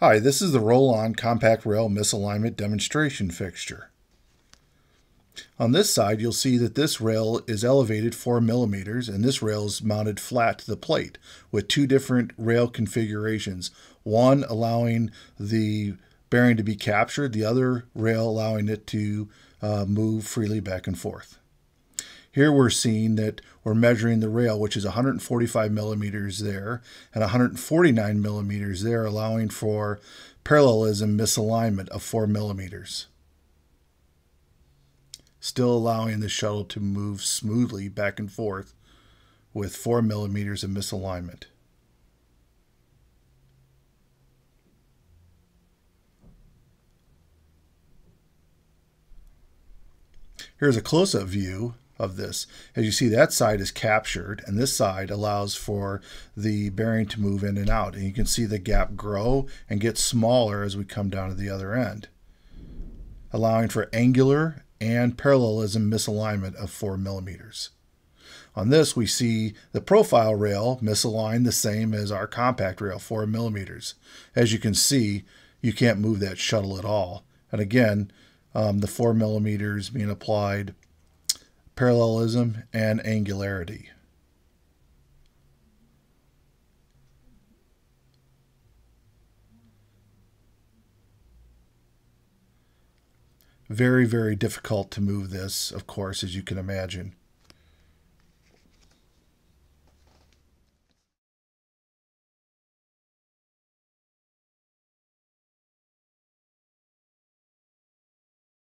Hi, this is the Rollon compact rail misalignment demonstration fixture. On this side, you'll see that this rail is elevated 4 millimeters and this rail is mounted flat to the plate with two different rail configurations. One allowing the bearing to be captured, the other rail allowing it to uh, move freely back and forth. Here we're seeing that we're measuring the rail, which is 145 millimeters there and 149 millimeters there, allowing for parallelism misalignment of 4 millimeters. Still allowing the shuttle to move smoothly back and forth with 4 millimeters of misalignment. Here's a close-up view of this. As you see, that side is captured, and this side allows for the bearing to move in and out. And you can see the gap grow and get smaller as we come down to the other end, allowing for angular and parallelism misalignment of 4 millimeters. On this, we see the profile rail misaligned the same as our compact rail, 4 millimeters. As you can see, you can't move that shuttle at all. And again, um, the 4 millimeters being applied parallelism, and angularity. Very, very difficult to move this, of course, as you can imagine.